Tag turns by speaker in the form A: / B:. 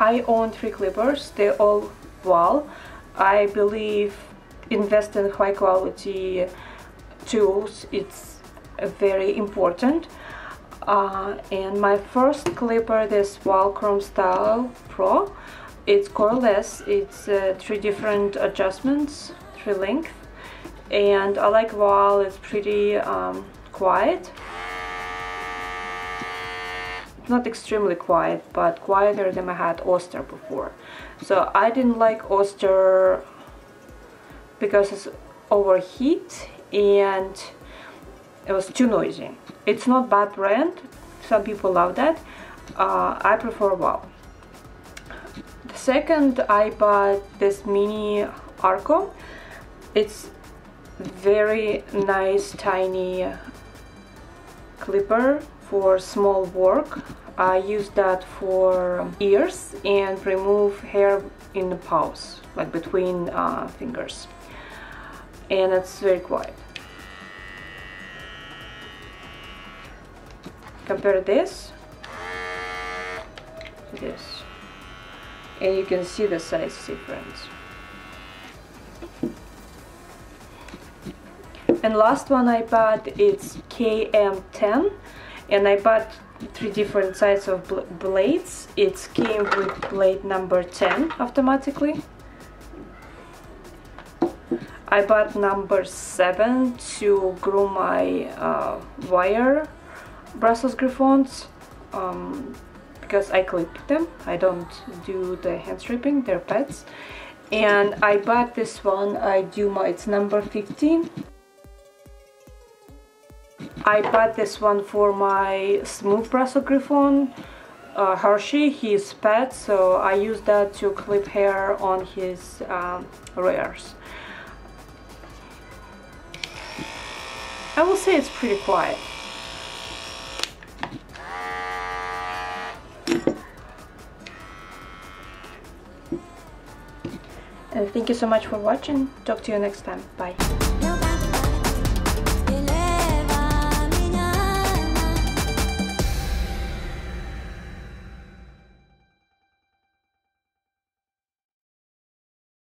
A: I own three clippers, they're all Wahl. I believe invest in high quality tools, it's very important. Uh, and my first clipper, this Chrome Style Pro, it's cordless, it's uh, three different adjustments, three length. And I like Wahl, it's pretty um, quiet not extremely quiet, but quieter than I had Oster before. So I didn't like Oster because it's overheat and it was too noisy. It's not bad brand, some people love that. Uh, I prefer Wahl. The second I bought this mini Arco. It's very nice tiny clipper for small work. I use that for ears and remove hair in the paws, like between uh, fingers. And it's very quiet. Compare this to this. And you can see the size difference. And last one I bought it's KM10 and I bought three different sizes of bl blades. It came with blade number 10 automatically. I bought number 7 to groom my uh, wire Brussels Griffons um, because I clip them. I don't do the hand stripping they're pets and I bought this one I do my it's number 15 I bought this one for my smooth Brussels Griffon uh, Hershey, his pet, so I use that to clip hair on his um, rears. I will say it's pretty quiet. And thank you so much for watching. Talk to you next time. Bye.